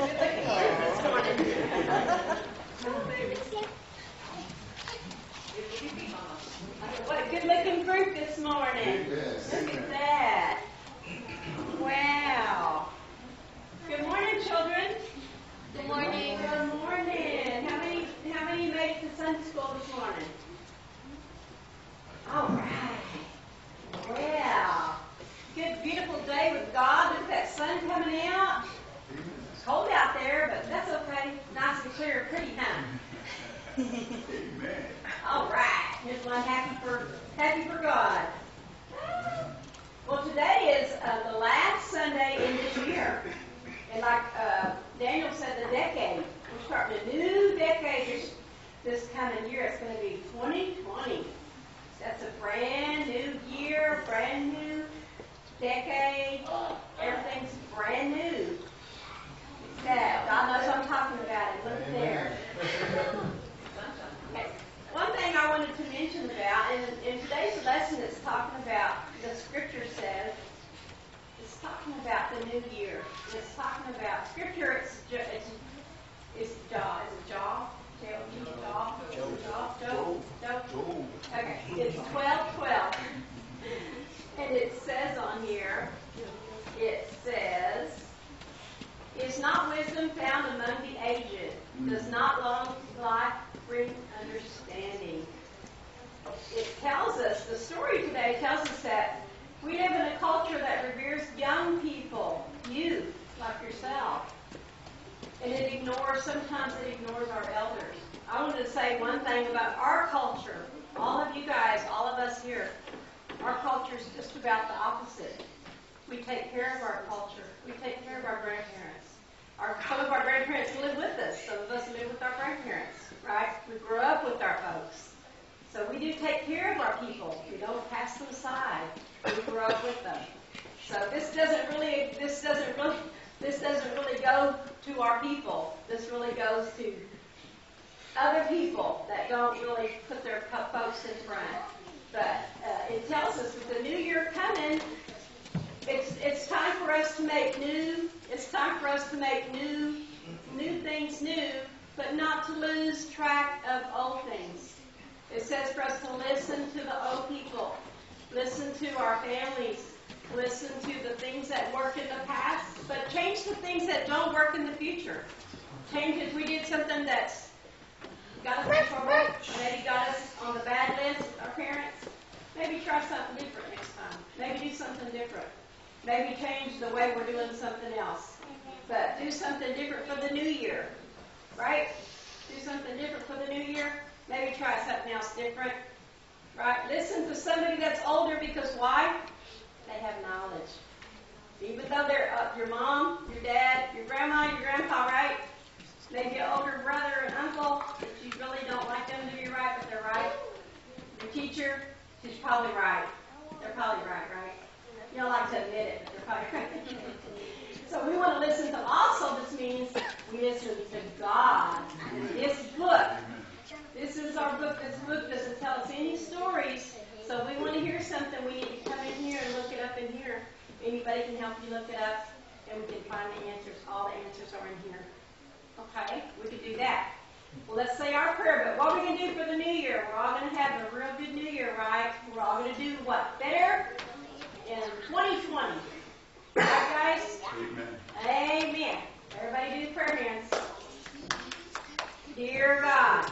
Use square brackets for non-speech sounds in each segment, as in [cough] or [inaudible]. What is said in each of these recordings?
What a good looking group this morning. Yes. Look at that. Wow. Good morning, children. Good morning. Good morning. How many, how many made it to Sunday school this morning? All right. Wow. Good, beautiful day with God. Look at that sun coming out. Cold out there, but that's okay. Nice and clear, pretty, huh? Amen. All right. Here's one happy for happy for God. Well, today is uh, the last Sunday in this year, and like uh, Daniel said, the decade. We're starting a new decade this, this coming year. It's going to be 2020. That's a brand new year, brand new decade. Everything's brand new. Yeah, God knows what I'm talking about it. Look there. Okay. One thing I wanted to mention about, and in today's lesson, it's talking about, the scripture says, it's talking the new year. It's talking about, scripture, it's, it's, it's jaw, is it? Jaw, jaw, jaw, jaw, jaw, Job. Okay, it's twelve twelve. And it says on here, it says, Is not wisdom found among the aged? Does not long life bring understanding? It tells us, the story today tells us that we live in a culture that reveres young people, youth, like yourself. And it ignores, sometimes it ignores our elders. I wanted to say one thing about our culture. All of you guys, all of us here, our culture is just about the opposite. We take care of our culture. We take care of our grandparents. Our, some of our grandparents live with us. Some of us live with our grandparents, right? We grew up with our folks. So we do take care of our people. We don't pass them aside. We grow up with them. So this doesn't really, this doesn't really, this doesn't really go to our people. This really goes to other people that don't really put their folks in front. But uh, it tells us with the new year coming, it's it's time for us to make new. It's time for us to make new new things new, but not to lose track of old things. It says for us to listen to the old people, listen to our families, listen to the things that work in the past, but change the things that don't work in the future. Change if we did something that's got us in trouble, maybe got us on the bad list, our parents, maybe try something different next time. Maybe do something different. Maybe change the way we're doing something else. But do something different for the new year, right? Do something different for the new year. Maybe try something else different, right? Listen to somebody that's older because why? They have knowledge. Even though they're uh, your mom, your dad, your grandma, your grandpa, right? Maybe an older brother and uncle that you really don't like them to be right, but they're right. Your teacher, she's probably right. They're probably right, right? You don't like to admit it, but they're probably [laughs] right. so we want to listen to also this means we listen to God. And this book, this is our book. This book doesn't tell us any stories. So if we want to hear something, we need to come in here and look it up in here. Anybody can help you look it up, and we can find the answers. All the answers are in here. Okay, we could do that. Well, let's say our prayer, but what are we going to do for the new year? We're all going to have a real good new year, right? We're all going to do what? Better in 2020. Right, guys? Amen. Amen. Everybody do prayer hands. Dear God,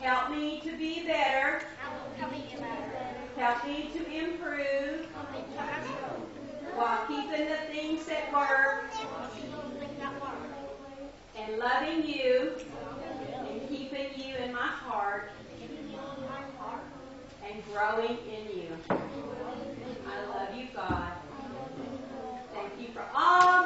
help me to be better. Help me to improve while keeping the things that work and loving you and keeping you in my heart and growing in you. I love you, God. Thank you for all